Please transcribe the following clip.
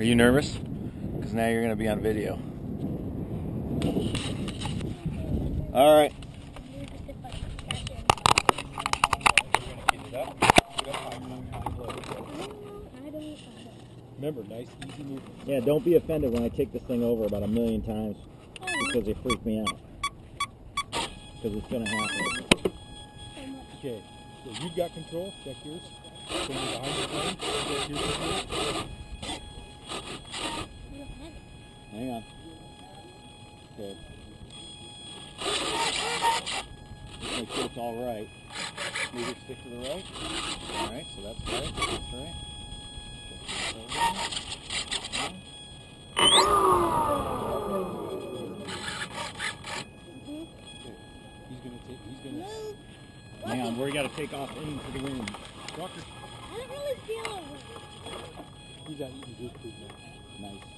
Are you nervous? Because now you're going to be on video. All right. Remember, nice, easy movement. Yeah, don't be offended when I take this thing over about a million times because they freak me out. Because it's going to happen. Okay, so you've got control. Check yours. Someone behind the plane. Check your control. Hang on. Okay. Just make sure it's all right. Move stick to the right. All right, so that's right. That's right. He's gonna take. He's gonna. Hang on, we got to take off into the wind. Walker. I don't really feel it. He's got eating good food now. Nice.